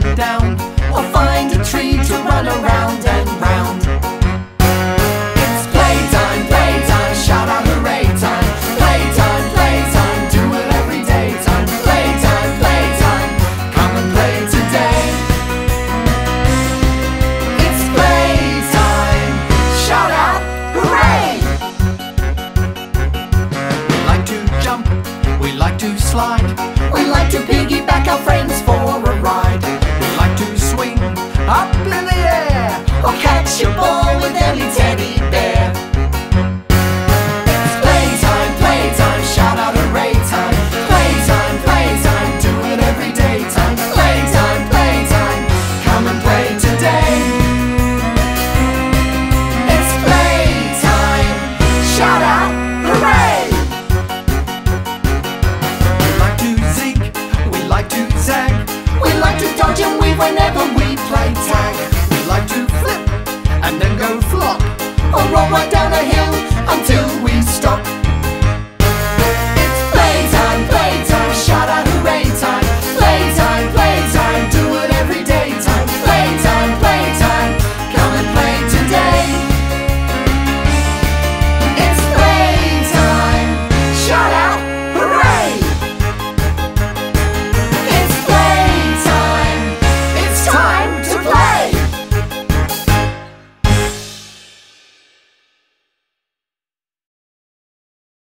down, or find a tree to run around and round. It's playtime, playtime, shout out hooray time. Playtime, playtime, do it every day time. Playtime, playtime, come and play today. It's playtime, shout out hooray! We like to jump, we like to slide. Up in the air. Or catch a ball with any Or roll right down a hill until.